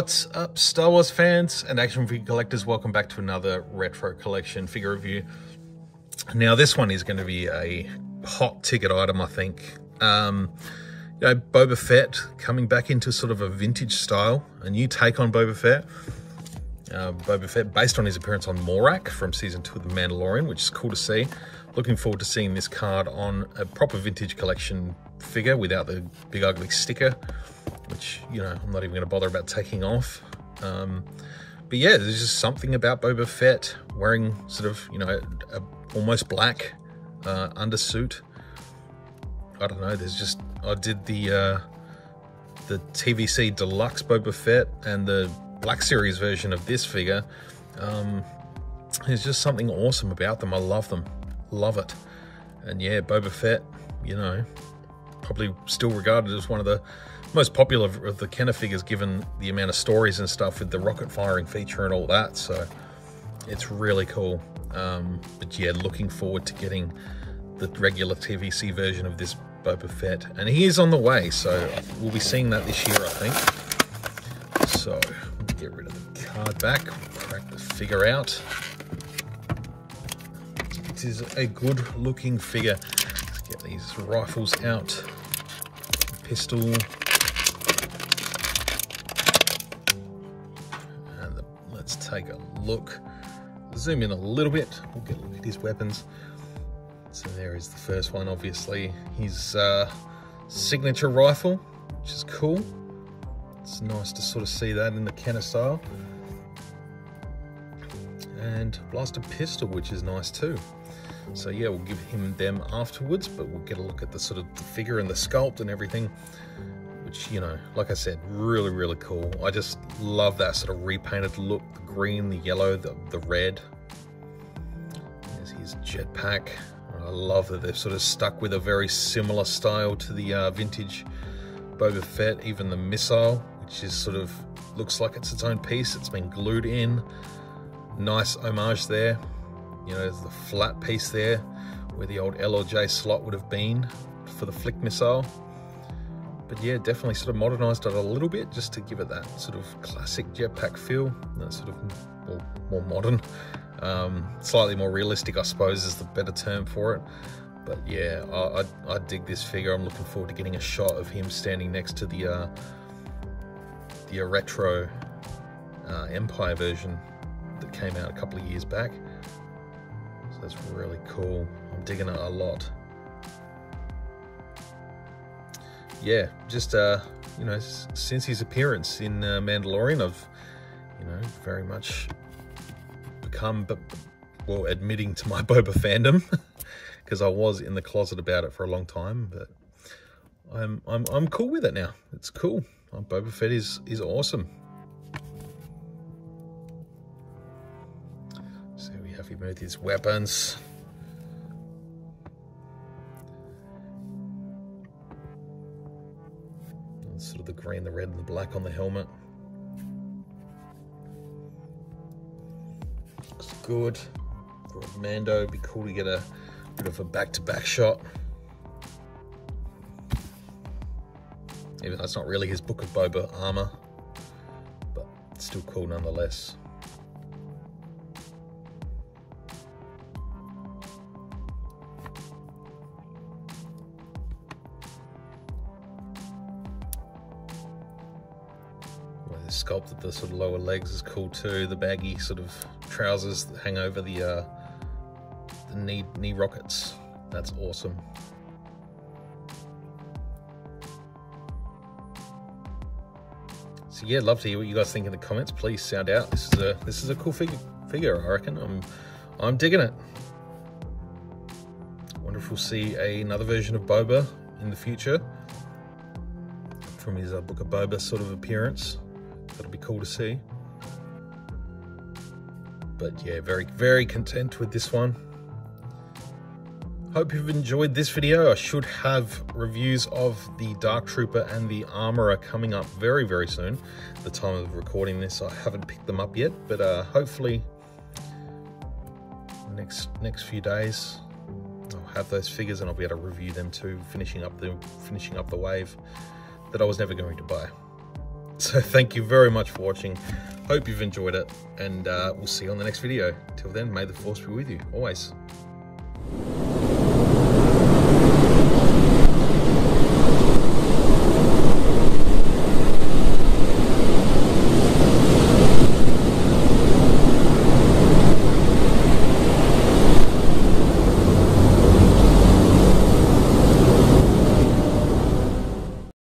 What's up, Star Wars fans and action figure collectors? Welcome back to another retro collection figure review. Now, this one is going to be a hot ticket item, I think. Um, you know, Boba Fett coming back into sort of a vintage style, a new take on Boba Fett. Uh, Boba Fett based on his appearance on Morak from season two of The Mandalorian, which is cool to see. Looking forward to seeing this card on a proper vintage collection figure without the big ugly sticker, which, you know, I'm not even going to bother about taking off. Um, but yeah, there's just something about Boba Fett wearing sort of, you know, a, a almost black uh, undersuit. I don't know, there's just, I did the, uh, the TVC Deluxe Boba Fett and the Black Series version of this figure. Um, there's just something awesome about them. I love them. Love it. And yeah, Boba Fett, you know, probably still regarded as one of the most popular of the Kenner figures given the amount of stories and stuff with the rocket firing feature and all that. So it's really cool. Um, but yeah, looking forward to getting the regular TVC version of this Boba Fett. And he is on the way, so we'll be seeing that this year, I think. So get rid of the card back, crack the figure out. It is a good looking figure. Let's get these rifles out. Pistol. And let's take a look. Zoom in a little bit. We'll get a look at his weapons. So there is the first one, obviously. His uh, signature rifle, which is cool. It's nice to sort of see that in the Kenner style. And blaster pistol, which is nice too. So yeah, we'll give him them afterwards, but we'll get a look at the sort of the figure and the sculpt and everything, which, you know, like I said, really, really cool. I just love that sort of repainted look, the green, the yellow, the, the red. There's his jetpack. I love that they've sort of stuck with a very similar style to the uh, vintage Boba Fett, even the missile, which is sort of, looks like it's its own piece. It's been glued in. Nice homage there. You know, the flat piece there where the old L or J slot would have been for the flick missile. But yeah, definitely sort of modernized it a little bit just to give it that sort of classic jetpack feel, that sort of more, more modern. Um, slightly more realistic, I suppose, is the better term for it. But yeah, I, I, I, dig this figure. I'm looking forward to getting a shot of him standing next to the uh, the retro uh, Empire version came out a couple of years back. So that's really cool. I'm digging it a lot. Yeah, just uh, you know, since his appearance in uh, Mandalorian, I've you know very much become, well, admitting to my Boba fandom because I was in the closet about it for a long time, but I'm I'm I'm cool with it now. It's cool. Boba Fett is is awesome. We have his weapons. And sort of the green, the red, and the black on the helmet. Looks good. For Mando, it'd be cool to get a bit of a back-to-back -back shot. Even though it's not really his Book of Boba armor, but still cool nonetheless. Sculpt the sort of lower legs is cool too. The baggy sort of trousers that hang over the, uh, the knee, knee rockets. That's awesome. So yeah, love to hear what you guys think in the comments. Please sound out. This is a this is a cool figure. Figure, I reckon. I'm I'm digging it. Wonder if we'll see a, another version of Boba in the future from his uh, Book of Boba sort of appearance. That'll be cool to see. But yeah, very very content with this one. Hope you've enjoyed this video. I should have reviews of the Dark Trooper and the Armorer coming up very, very soon. The time of recording this, I haven't picked them up yet, but uh, hopefully next next few days I'll have those figures and I'll be able to review them too, finishing up the finishing up the wave that I was never going to buy. So thank you very much for watching. Hope you've enjoyed it, and uh, we'll see you on the next video. Till then, may the force be with you always.